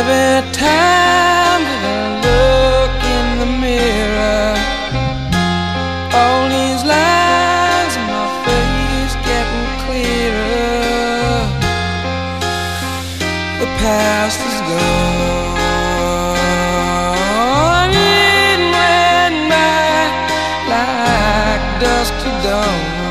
Every time that I look in the mirror, all these lines on my face getting clearer. The past is gone. It went by like dust to dawn.